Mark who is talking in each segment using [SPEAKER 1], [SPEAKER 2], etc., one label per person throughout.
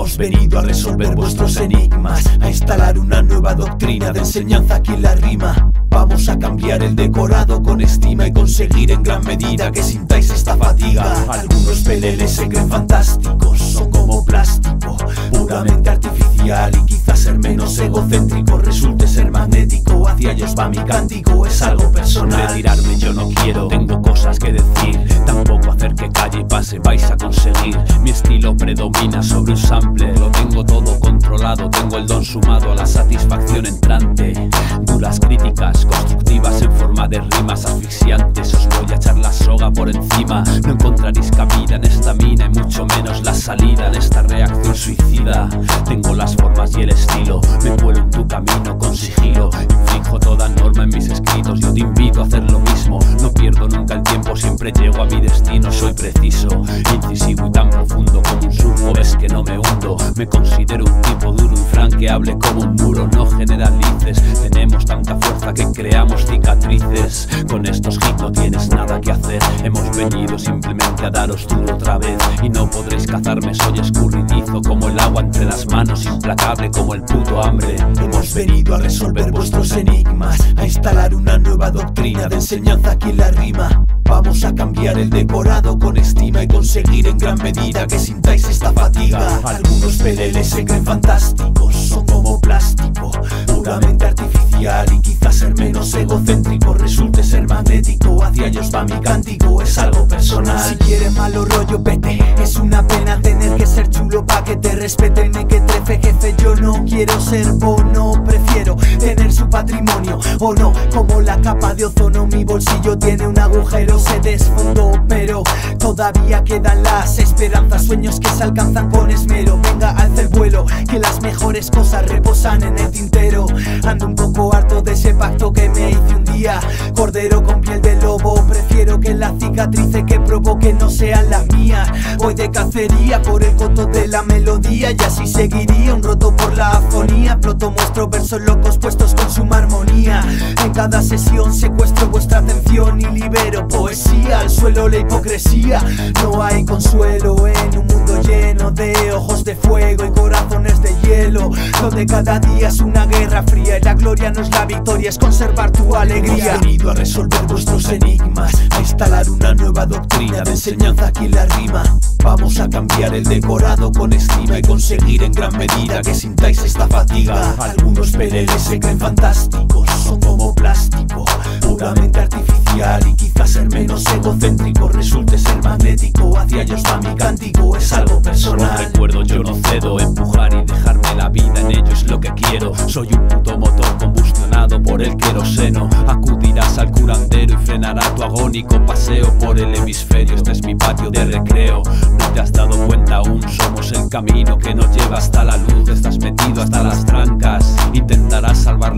[SPEAKER 1] Hemos venido a resolver vuestros enigmas, a instalar una nueva doctrina de enseñanza aquí en la rima. Vamos a cambiar el decorado con estima y conseguir en gran medida que sintáis esta fatiga. Algunos peleles se creen fantásticos, son como plástico, puramente artificial y quizás ser menos egocéntrico resulte ser magnético. Hacia ellos va mi cántico, es algo personal.
[SPEAKER 2] Retirarme yo no quiero, tengo cosas que decir. Pase vais a conseguir. Mi estilo predomina sobre un sample, lo tengo todo controlado. Tengo el don sumado a la satisfacción entrante. Duras críticas constructivas en forma de rimas asfixiantes. Os voy a echar la soga por encima. No encontraréis cabida en esta mina y mucho menos la salida en esta reacción siempre llego a mi destino. Soy preciso, incisivo y tan profundo como un surfo. Es que no me hundo, me considero un tipo duro y franqueable como un muro. No tenemos tanta fuerza que creamos cicatrices. Con estos hits no tienes nada que hacer. Hemos venido simplemente a daros duro otra vez. Y no podréis cazarme, soy escurridizo como el agua entre las manos, implacable como el puto hambre.
[SPEAKER 1] Hemos venido a resolver vuestros enigmas, a instalar una nueva doctrina de enseñanza aquí en la rima. Vamos a cambiar el decorado con estima y conseguir en gran medida que sintáis esta fatiga. Algunos peleles se creen fantásticos, menos egocéntrico resulte ser magnético. Hacia ellos va mi cántico, es algo personal. Si quieres malo rollo, vete. Es una pena tener que ser chulo pa' que te respeten que trefe jefe. Yo no quiero ser bono, patrimonio o no. Como la capa de ozono, mi bolsillo tiene un agujero, se desfondó, pero todavía quedan las esperanzas, sueños que se alcanzan con esmero. Venga, alza el vuelo, que las mejores cosas reposan en el tintero. Ando un poco harto de ese pacto que me hice un día. Cordero con piel de lobo, prefiero que las cicatrices que provoque no sean las mías. Voy de cacería por el coto de la melodía y así seguiría un roto por la afonía. Ploto muestro versos locos puestos con En cada sesión secuestro vuestra atención y libero poesía. Al suelo la hipocresía. No hay consuelo en un mundo lleno de ojos de fuego y corazones de hielo. Donde cada día es una guerra fría y la gloria no es la victoria, es conservar tu alegría. Hemos venido a resolver vuestros enigmas, a instalar una nueva doctrina de enseñanza aquí en la rima. Vamos a cambiar el decorado con estima y conseguir en gran medida que sintáis esta fatiga. Algunos peleles se creen fantásticos, son como plástico, puramente artificial y quizás ser menos egocéntrico resulte ser magnético. Hacia ellos va mi cántico, es algo personal.
[SPEAKER 2] recuerdo, yo no cedo, empujar y dejarme la vida en ello es lo que quiero. Soy un puto motor combustionado por el queroseno. Acudirás al curandero y frenará tu agónico paseo por el hemisferio. Este es mi patio de recreo. No te has dado cuenta aún, somos el camino que nos lleva hasta la luz. Estás metido hasta las trancas.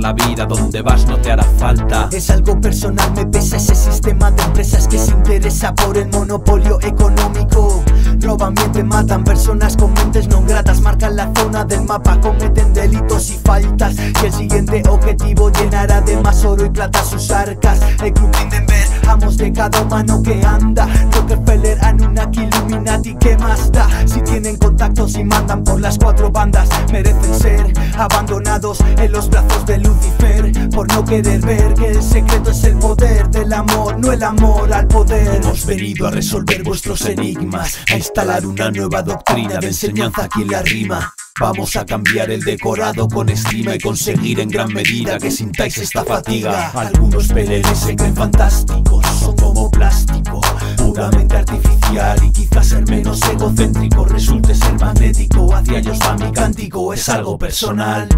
[SPEAKER 2] La vida, donde vas no te hará falta.
[SPEAKER 1] Es algo personal, me pesa ese sistema de empresas que se interesa por el monopolio económico. Roban bien, te matan, personas con mentes no gratas, marcan la zona del mapa, cometen delitos y faltas. Y el siguiente objetivo llenará de más oro y plata sus arcas. El club Lindenberg, amos de cada humano que anda. Rockefeller, Anunnaki, Illuminati, ¿qué más da? Si tienen contactos y mandan por las cuatro bandas, merecen ser abandonados en los brazos de Lucifer. Por no querer ver que el secreto es el poder del amor, no el amor al poder. Hemos venido a resolver vuestros enigmas, a instalar una nueva doctrina de enseñanza aquí en la rima. Vamos a cambiar el decorado con estima y conseguir en gran medida que sintáis esta fatiga. Algunos peleles se creen fantásticos, son como plástico, puramente artificial y quizás ser menos egocéntrico resulte ser magnético. Es algo personal.